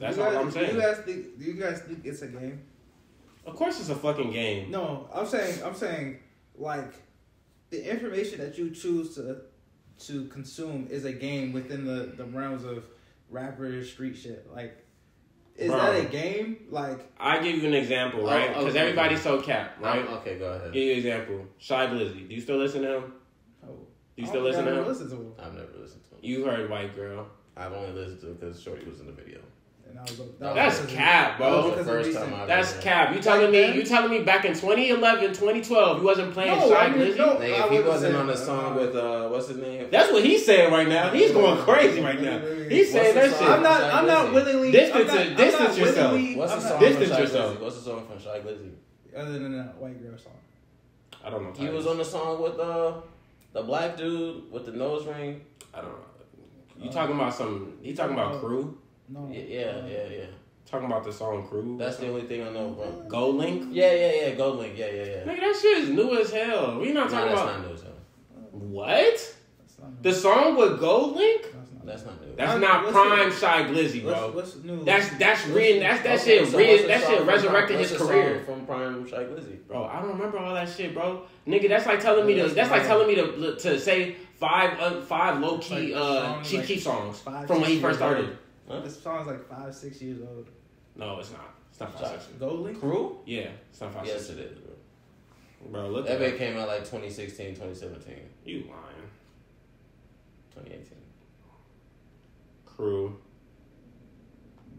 That's you all guys, I'm saying. Do you guys think? Do you guys think it's a game? Of course, it's a fucking game. No, I'm saying. I'm saying like the information that you choose to to consume is a game within the the realms of rapper street shit. Like, is Bro. that a game? Like, I give you an example, Oh, right? Because okay. everybody's so capped, right? Um, okay, go ahead. Give you an example. Shy Glizzy. Do you still listen to him? oh, Do you I still don't listen to him? Listen to him. I've never listened to him. You heard White Girl. I've only listened to it because Shorty was in the video. And I was, that was That's because of- cap, bro. that was That was because the first recent- time I That's heard cap. You Back telling me? then? You telling me back in 2011, 2012, you wasn't playing No, Shy I mean, Glizzy? no. Like, I he wasn't wasn't saying on the that. song with uh, what's his name? That's what he's saying right now. He's going crazy right now. He's saying that shit. I'm not. I'm not willingly. Distance I'm not, it- I'm distance not yourself. willingly- What's the I'm song from Distance Shy yourself. What's the song from Shy Glizzy? Other than that white girl song. I don't know. He was on the song with uh, the black dude with the nose ring. I don't know. You talking about some? He talking about Crew? No. Yeah, yeah, yeah, yeah. Talking about the song Crew? That's the only thing I know, bro. GoldLink. Yeah, yeah, yeah. GoldLink. Yeah, yeah, yeah. Nigga, that shit is new as hell. We not No, talking that's about not news. though. what? That's not. The song with GoldLink? That's not. new. That's not what's prime the- Shy Glizzy, bro. what's new? That's that's What's re that's that Okay, shit so re that shit resurrected Prime- his career. from Prime Shy Glizzy. Bro, I don't remember all that shit, bro. Nigga, that's like telling me to That's that's like telling me to to say five un, five low key uh songs cheap like songs from when he first years started. Huh? This song's like five, six years old. No, it's not. It's not five six. Gold Crew? Yeah, it's not five Yes, six. it is, bro. Bro, look That at bit that. came out like 2016, 2017, You lying. 2018. Crew.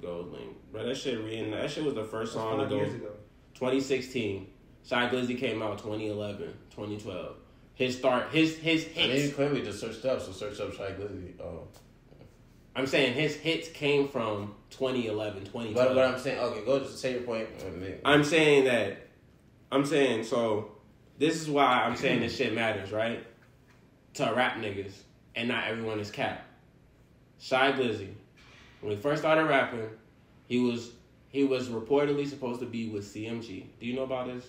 GoldLink. Bro, that shit re that shit was the first That's song to go. years ago. 2016. Shy Glizzy came out 2011, 2012. His start, his his hits. I mean, you hits. clearly just searched up, so search up Shy Glizzy. Oh. I'm saying his hits came from 2011, 2012. But, but I'm saying, okay, go just say your point. I'm saying that. I'm saying so. This is why I'm saying this shit matters, right? To rap niggas, and not everyone is cap. Shy Glizzy, when he first started rapping, he was he was reportedly supposed to be with CMG. Do you know about this?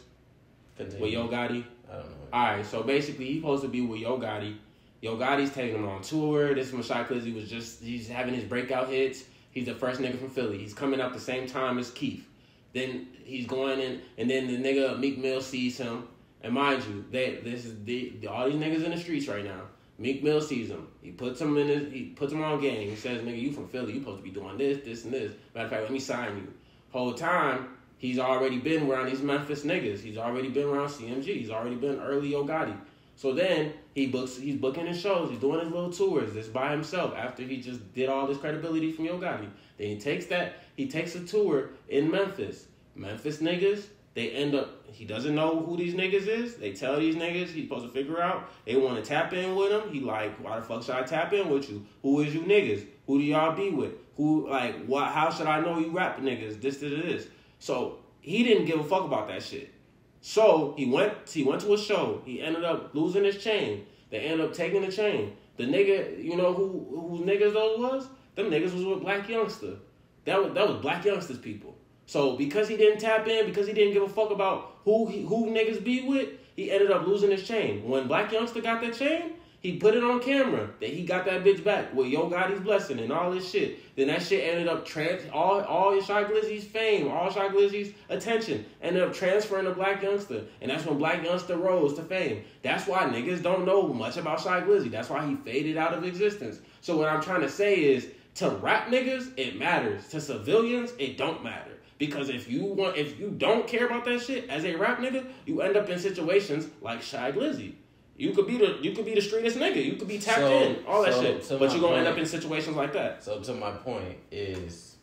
continue. With Yo Gotti. I don't know. Alright, so basically he's supposed to be with Yo Gotti. Yo Gotti's taking him on tour. This is when Glizzy was just he's having his breakout hits. He's the first nigga from Philly. He's coming up the same time as Keef. Then he's going in, and then the nigga Meek Mill sees him. And mind you, they this is the, the all these niggas in the streets right now. Meek Mill sees him. He puts him in his he puts him on game. He says, "Nigga, you from Philly? You supposed to be doing this, this, and this." Matter of fact, let me sign you. Whole time he's already been around these Memphis niggas. He's already been around CMG. He's already been early Yo Gotti. So then he books. He's booking his shows. He's doing his little tours. This by himself after he just did all this credibility from Yo Gotti. Then he takes that. He takes a tour in Memphis. Memphis niggas. They end up. He doesn't know who these niggas is. They tell these niggas he's supposed to figure out. They want to tap in with him. He like, why the fuck should I tap in with you? Who is you niggas? Who do y'all be with? Who like what? How should I know you rap niggas? This, this, this. So he didn't give a fuck about that shit. So he went. He went to a show. He ended up losing his chain. They ended up taking the chain. The nigga, you know who whose niggas those was? Them niggas was with Blac Youngsta. That was that was Blac Youngsta's people. So because he didn't tap in, because he didn't give a fuck about who he, who niggas be with, he ended up losing his chain. When Blac Youngsta got that chain, he put it on camera that he got that bitch back with Yo Gotti's blessing and all this shit. Then that shit ended up trans all all Shy Glizzy's fame, all Shy Glizzy's attention ended up transferring to Blac Youngsta, and that's when Blac Youngsta rose to fame. That's why niggas don't know much about Shy Glizzy. That's why he faded out of existence. So what I'm trying to say is, to rap niggas, it matters. To civilians, it don't matter. Because if you want, if you don't care about that shit as a rap nigga, you end up in situations like Shy Glizzy. You could be the you could be the streetest nigga. You could be tapped So- in, all that so- shit. But you're gonna end up in situations like that. So to my point is,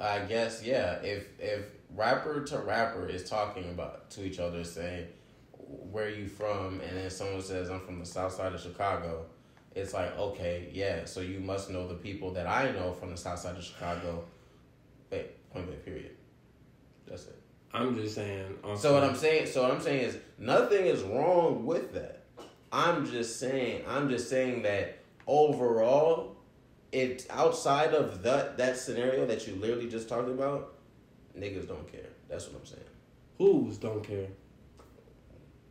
I guess yeah. If if rapper to rapper is talking about to each other, saying where are you from, and then someone says I'm from the South Side of Chicago, it's like okay, yeah. So you must know the people that I know from the South Side of Chicago. Wait, point blank. Period. That's it. I'm just saying. So what I'm saying, so what I'm saying is nothing is wrong with that. I'm just saying, I'm just saying that overall, it outside of that that scenario that you literally just talked about, niggas don't care. That's what I'm saying. who's don't care.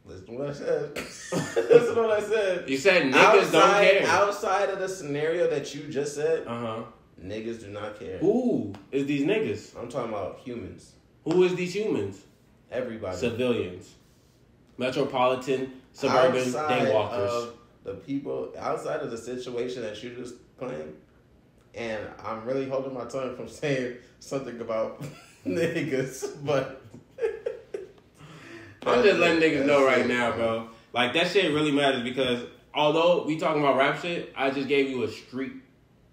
Listen to what I said. Listen to what I said. You said niggas outside, don't care. outside of the scenario that you just said, Uh huh. Niggas do not care. Who is these niggas? I'm talking about humans. Who is these humans? Everybody. Civilians, metropolitan, suburban, outside day walkers. the people outside of the situation that you just claimed, and I'm really holding my tongue from saying something about niggas, but I'm just letting niggas know right now, bro. Like that shit really matters because although we talking about rap shit, I just gave you a street.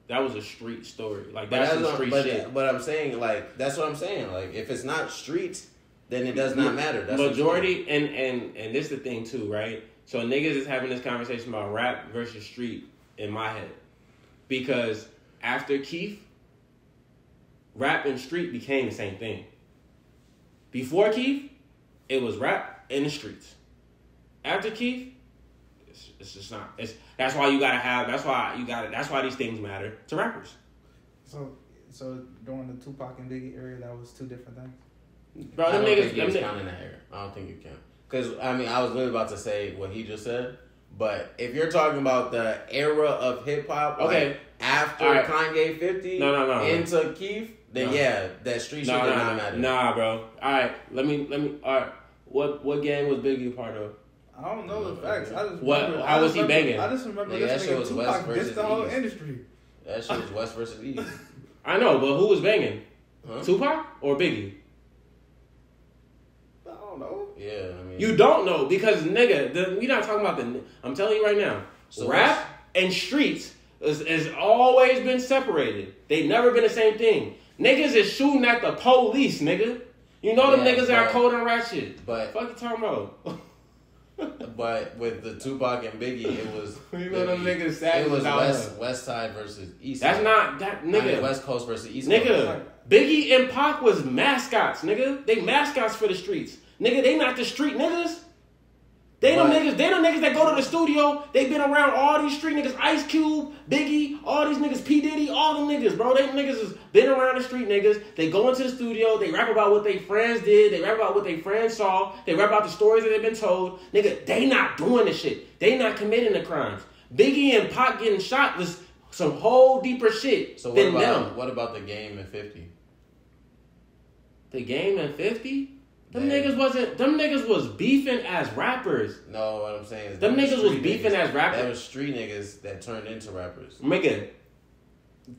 That was a street story. Like that's that's some what, street but, shit. but I'm saying like that's what I'm saying. Like if it's not street, then it does not matter. That's Majority and and and this is the thing too, right? So niggas is having this conversation about rap versus street in my head because after Keef, rap and street became the same thing. Before Keef, it was rap in the streets. After Keef, it's, it's just not. It's that's why you gotta have. That's why you gotta. That's why these things matter to rappers. So, so during the Tupac and Biggie era, that was two different things. Bro, I them don't niggas. think you Them was ni- counting that here. I don't think you can. Because I mean, I was literally about to say what he just said, but if you're talking about the era of hip hop, Okay. like after All right. Kanye fifty, No, no, no, no. into Keef, then No. yeah, that street shit Nah, did nah, not matter. nah, bro. All right, let me let me. All right, what what gang was Biggie part of? I don't know the facts. I just What- remember, how I was he remember- banging? I just remember Nigga, this that shit nigga was West versus the whole East. industry. That shit was West versus East. I know, but who was banging? Huh? Tupac or Biggie? I don't know. Yeah, I mean, You don't know because nigga, the, we not talking about the. I'm telling you right now, So rap and streets is, has always been separated. They never been the same thing. Niggas is shooting at the police, nigga. You know them Yeah, niggas that are cold and ratchet. but Fuck you talking about? but with the Tupac and Biggie, it was You know them niggas It was West there. West Side versus East. That's Side. not that I mean, nigga. West Coast versus East Coast. Nigga, Biggie and Pac was mascots, nigga. They mascots for the streets. Nigga, they not the street niggas. They them But- niggas, they the niggas that go to the studio. They been around all these street niggas, Ice Cube, Biggie, all these niggas, P. Diddy, all them niggas, bro. They niggas has been around the street niggas. They go into the studio, they rap about what they friends did, they rap about what they friends saw, they rap about the stories that they've been told. Nigga, they not doing the shit. They not committing the crimes. Biggie and Pac getting shot was some whole deeper shit So what than about them. what about the game in fifty? The game in 50? Them niggas wasn't them niggas was beefing as rappers. No, what I'm saying is Them niggas was beefing niggas. as rappers. That was street niggas that turned into rappers. Nigga.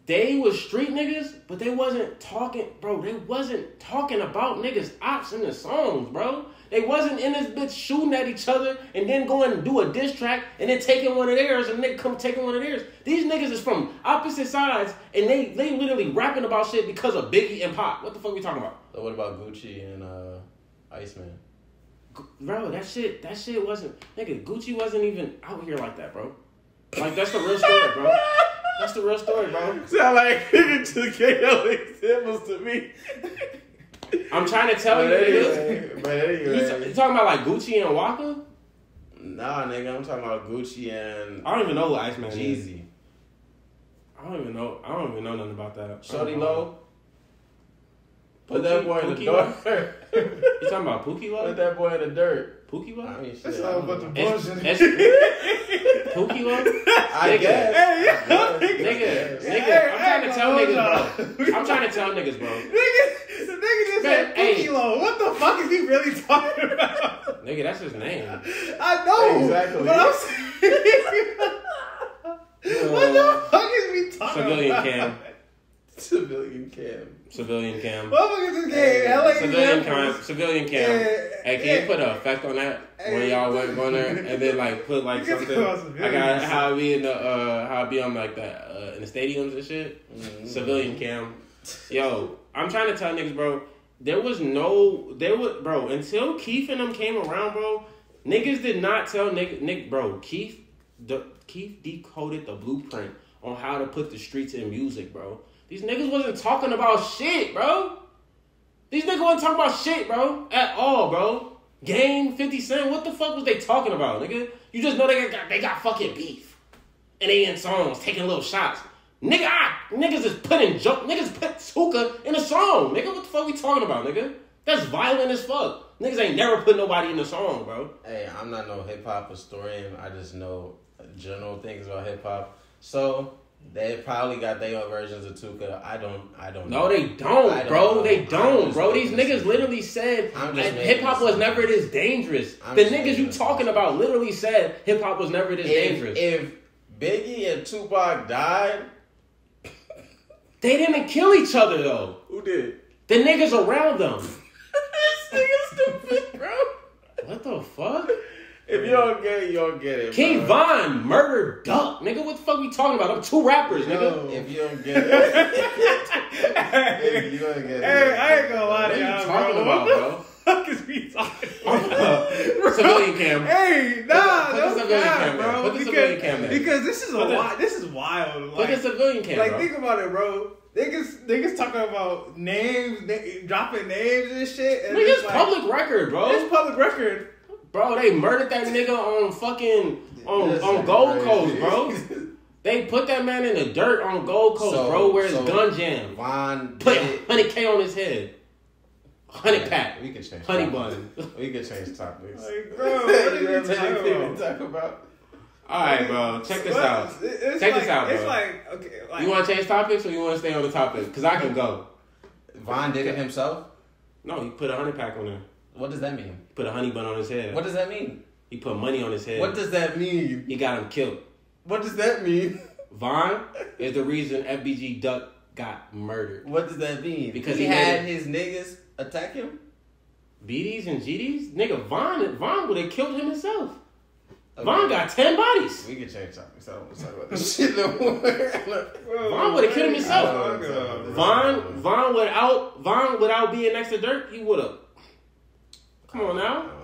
They was street niggas, but they wasn't talking, bro. They wasn't talking about niggas ops in the songs, bro. They wasn't in this bitch shooting at each other and then going and do a diss track and then taking one of theirs and then come taking one of theirs. These niggas is from opposite sides and they they literally rapping about shit because of Biggie and Pop. What the fuck we talking about? So what about Gucci and uh, Iceman? Bro, that shit, that shit wasn't, nigga. Gucci wasn't even out here like that, bro. Like that's the real story, bro. That's the real story, bro. Sound like nigga just gave examples to me. I'm trying to tell But you, nigga. anyway, but You, anyway. you talking about like Gucci and Waka? Nah, nigga, I'm talking about Gucci and I don't even know who Iceman is. Jeezy. I don't even know. I don't even know nothing about that. Shorty. Low. Put that boy in the dirt. You talking about Pookie Put Low? that boy in the dirt. Pookie Loc? I mean, shit. That's I all don't about know. the It's- bullshit. it's- Pookie Loc? I Nigga. guess. Hey, I guess. Nigga, Yes. nigga, I'm trying to tell niggas, bro. I'm trying to tell niggas, bro. Nigga, the nigga just said Hey. Pookie Loc. What the fuck is he really talking about? Nigga, that's his name. I know. Exactly. But I'm saying. what the uh, fuck is we talking Civilian about? cam. Civilian cam. Civilian cam. Motherfuckers just gave LA Civilian cam. Civilian cam. Yeah, Hey, can yeah. you put an effect on that when y'all went going there and then like put like something? I got how I be in the uh how I be on like that uh, in the stadiums and shit. Mhm. Civilian cam. Yo, I'm trying to tell niggas, bro. There was no, there was, bro. Until Keef and them came around, bro. Niggas did not tell Nick, Nick, bro. Keef, the Keef decoded the blueprint on how to put the streets in music, bro. These niggas wasn't talking about shit, bro. These niggas wasn't talking about shit, bro, at all, bro. Game, Fifty Cent, what the fuck was they talking about, nigga? You just know they got they got fucking beef, and they in songs taking little shots. Nigga, I, niggas is putting joke. Niggas put Tooka in a song. Nigga, what the fuck we talking about, nigga? That's violent as fuck. Niggas ain't never put nobody in a song, bro. Hey, I'm not no hip hop historian. I just know general things about hip hop. So They probably got their own versions of Tooka. I don't. I don't. No, know. they don't, I don't bro. know. They don't, bro. These niggas this- literally said I'm just making hip hop was never this dangerous. I'm the niggas you this talking about literally said hip hop was never this If, dangerous. if Biggie and Tupac died, they didn't kill each other though. who did? The niggas around them. this nigga stupid, bro. What the fuck? If you don't get it, you don't get it. King bro. Von murdered Duck, nigga. What the fuck we talking about? I'm two rappers, nigga. If you don't get it, if you don't get it. Hey, I ain't gonna lie What to are you y'all, talking bro. about, What bro? the fuck is we talking about? Civilian cam. Hey, nah, Put the don't civilian cap, cam bro. Put the because, civilian cam there. because this is a wild. This is wild. Put the Like, civilian cam, like bro. think about it, bro. Niggas, niggas talking about names, na- dropping names and shit. And Nigga, it's it's like, public record, bro. It's public record. Bro, they murdered that nigga on fucking on This on Gold crazy. Coast, bro. They put that man in the dirt on Gold Coast, So- bro, where his so- gun jam. Von Put did- hundred K on his head. Hundred pack. We can change. Honey topics. bun. We can change topics. Like, bro, what are you You have talking about? talk about? Alright, bro. Check this What? out. It's Check like, this out, bro. It's like okay, like You want to change topics or you want to stay on the topic? Because I can go. Von did it himself. No, he put a hundred pack on there. What does that mean? Put a honey bun on his head. What does that mean? He put money on his head. What does that mean? he got him killed. What does that mean? Von is the reason FBG Duck got murdered. What does that mean? Because he, he had made his niggas attack him. BDs and GDs? Nigga, Von, Von would have killed him himself. Okay. Von got 10 bodies. We could change topics. I don't want to talk about this shit no more. bro, Von would've killed him what are you himself. Oh, talking about? Von, Von without, Von without being next to Durk, he would have. Come on now.